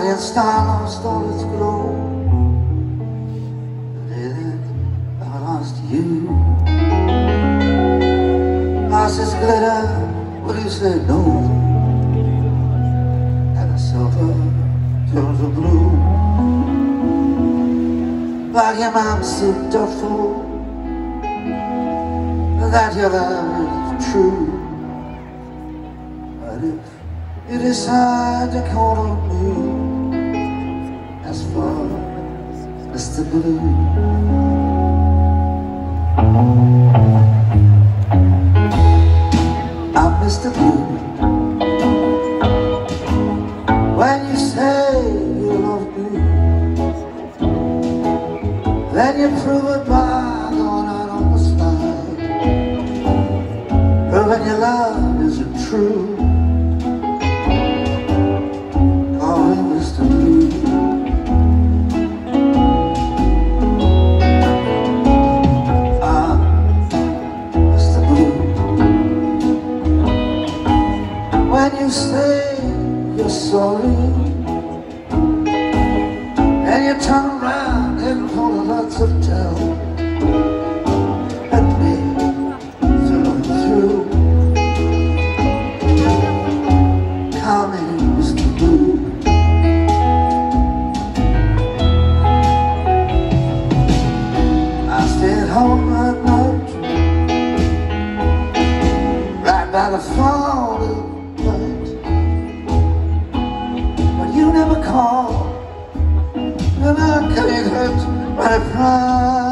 The day that I lost you Lost its glitter, you said no And the silver turns to blue. Your mom so doubtful That your love is true. But if you decide to call on me has fallen, Mr. Blue. I'm Mr. Blue. When you say you love blue, then you prove it by going out on the proving your love isn't true. when you say you're sorry And you turn around and pull a lot of tell At me through and through. Coming is the blue. I stayed home at night Right by the phone. can it hurt my pride?